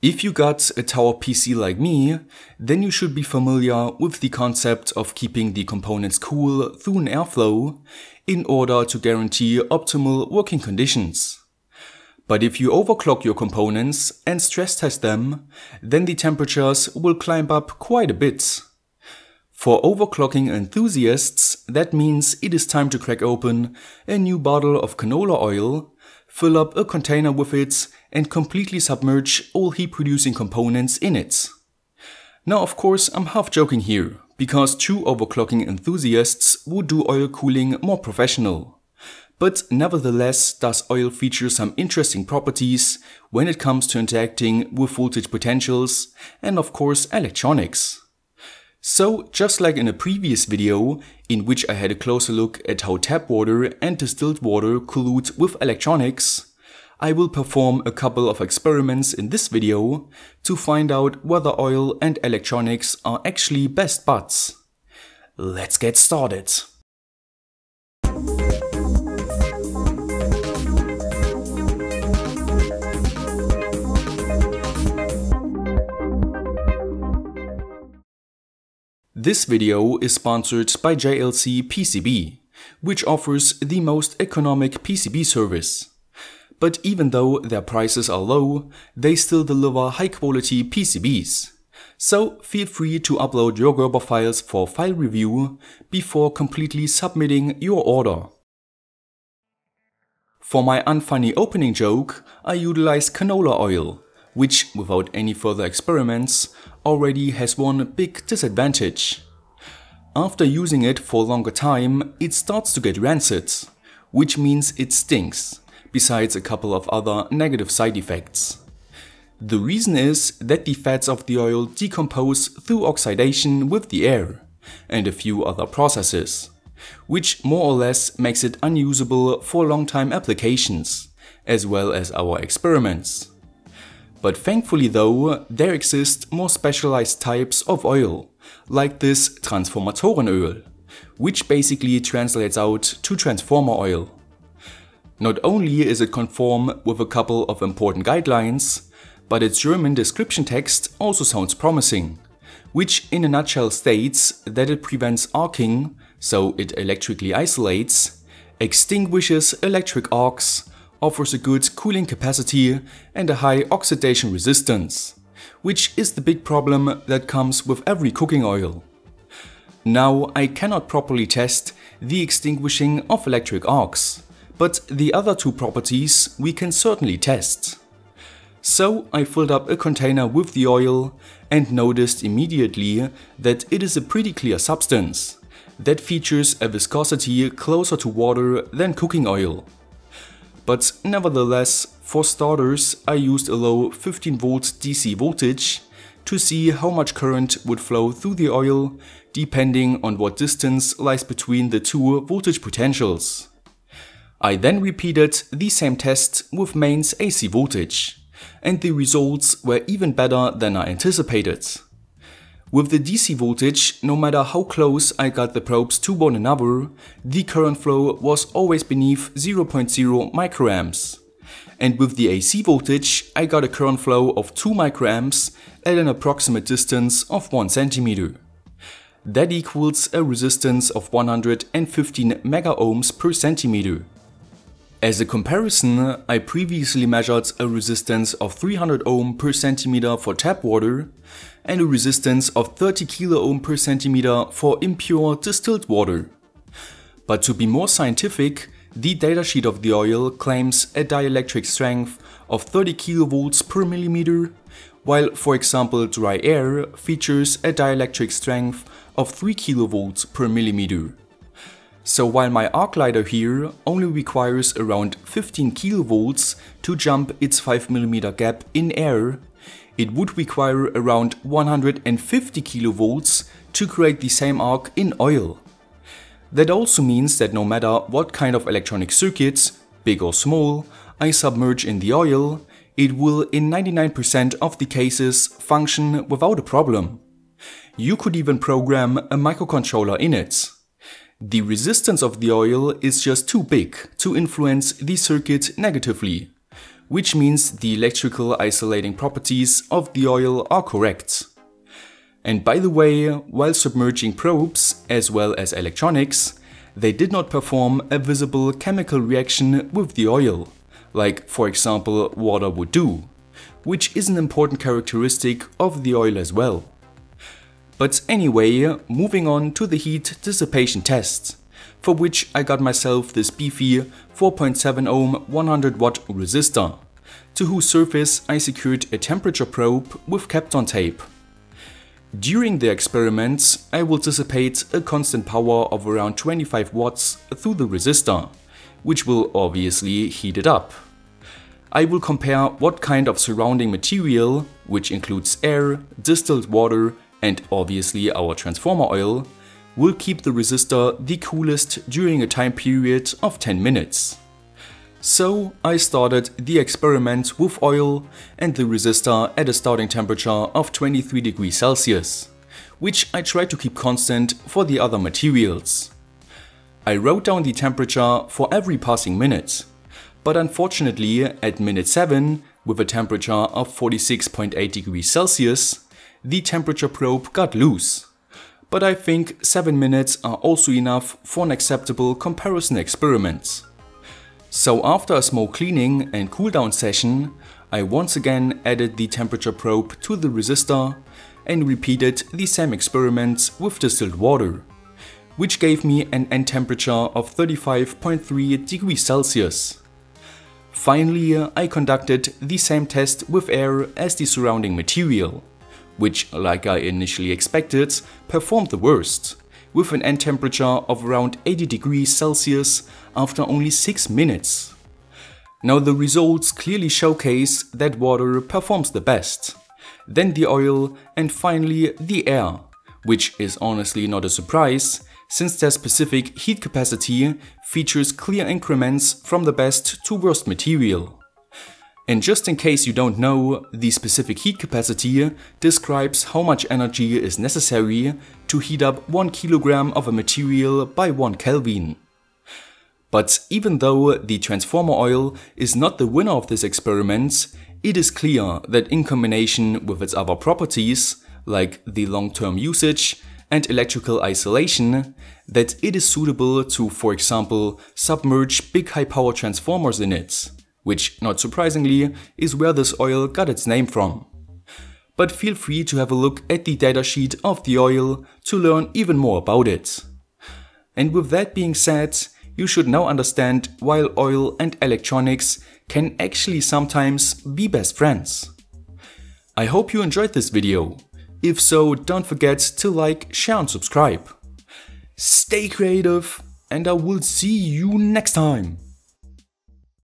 If you got a tower PC like me, then you should be familiar with the concept of keeping the components cool through an airflow in order to guarantee optimal working conditions. But if you overclock your components and stress test them, then the temperatures will climb up quite a bit. For overclocking enthusiasts, that means it is time to crack open a new bottle of canola oil, fill up a container with it, and completely submerge all heat producing components in it. Now, of course, I'm half joking here, because true overclocking enthusiasts would do oil cooling more professional. But nevertheless does oil feature some interesting properties when it comes to interacting with voltage potentials and of course electronics. So, just like in a previous video, in which I had a closer look at how tap water and distilled water collude with electronics, I will perform a couple of experiments in this video to find out whether oil and electronics are actually best buds. Let's get started. This video is sponsored by JLC PCB, which offers the most economic PCB service. But even though their prices are low, they still deliver high quality PCBs. So feel free to upload your Gerber files for file review before completely submitting your order. For my unfunny opening joke, I utilize canola oil, which, without any further experiments, already has one big disadvantage. After using it for a longer time, it starts to get rancid, which means it stinks, besides a couple of other negative side effects. The reason is that the fats of the oil decompose through oxidation with the air, and a few other processes, which more or less makes it unusable for long-time applications, as well as our experiments. But thankfully though, there exist more specialized types of oil, like this Transformatorenöl, which basically translates out to transformer oil. Not only is it conform with a couple of important guidelines, but its German description text also sounds promising, which in a nutshell states that it prevents arcing, so it electrically isolates, extinguishes electric arcs, offers a good cooling capacity and a high oxidation resistance, which is the big problem that comes with every cooking oil. Now I cannot properly test the extinguishing of electric arcs, but the other two properties we can certainly test. So I filled up a container with the oil and noticed immediately that it is a pretty clear substance that features a viscosity closer to water than cooking oil. But nevertheless, for starters, I used a low 15 volt DC voltage to see how much current would flow through the oil depending on what distance lies between the two voltage potentials. I then repeated the same test with mains AC voltage, and the results were even better than I anticipated. With the DC voltage, no matter how close I got the probes to one another, the current flow was always beneath 0.0 microamps. And with the AC voltage, I got a current flow of 2 microamps at an approximate distance of 1 centimeter. That equals a resistance of 115 megaohms per centimeter. As a comparison, I previously measured a resistance of 300 ohm per centimeter for tap water and a resistance of 30 kilo ohm per centimeter for impure distilled water. But to be more scientific, the datasheet of the oil claims a dielectric strength of 30 kilovolts per millimeter, while for example dry air features a dielectric strength of 3 kilovolts per millimeter. So while my arc lighter here only requires around 15 kilovolts to jump its 5mm gap in air, it would require around 150 kilovolts to create the same arc in oil. That also means that no matter what kind of electronic circuits, big or small, I submerge in the oil, it will in 99% of the cases function without a problem. You could even program a microcontroller in it. The resistance of the oil is just too big to influence the circuit negatively, which means the electrical isolating properties of the oil are correct. And by the way, while submerging probes, as well as electronics, they did not perform a visible chemical reaction with the oil, like for example water would do, which is an important characteristic of the oil as well. But anyway, moving on to the heat dissipation test, for which I got myself this beefy 4.7 ohm 100 watt resistor, to whose surface I secured a temperature probe with Kapton tape. During the experiments, I will dissipate a constant power of around 25 watts through the resistor, which will obviously heat it up. I will compare what kind of surrounding material, which includes air, distilled water and obviously our transformer oil, will keep the resistor the coolest during a time period of 10 minutes. So I started the experiment with oil and the resistor at a starting temperature of 23 degrees Celsius, which I tried to keep constant for the other materials. I wrote down the temperature for every passing minute, but unfortunately at minute 7, with a temperature of 46.8 degrees Celsius, the temperature probe got loose. But I think 7 minutes are also enough for an acceptable comparison experiment. So after a small cleaning and cooldown session, I once again added the temperature probe to the resistor and repeated the same experiment with distilled water, which gave me an end temperature of 35.3 degrees Celsius. Finally, I conducted the same test with air as the surrounding material which, like I initially expected, performed the worst, with an end temperature of around 80 degrees Celsius after only 6 minutes. Now the results clearly showcase that water performs the best, then the oil and finally the air, which is honestly not a surprise since their specific heat capacity features clear increments from the best to worst material. And just in case you don't know, the specific heat capacity describes how much energy is necessary to heat up 1 kilogram of a material by 1 Kelvin. But even though the transformer oil is not the winner of this experiment, it is clear that in combination with its other properties, like the long-term usage and electrical isolation, that it is suitable to, for example, submerge big high power transformers in it which, not surprisingly, is where this oil got its name from. But feel free to have a look at the datasheet of the oil to learn even more about it. And with that being said, you should now understand why oil and electronics can actually sometimes be best friends. I hope you enjoyed this video. If so, don't forget to like, share and subscribe. Stay creative and I will see you next time.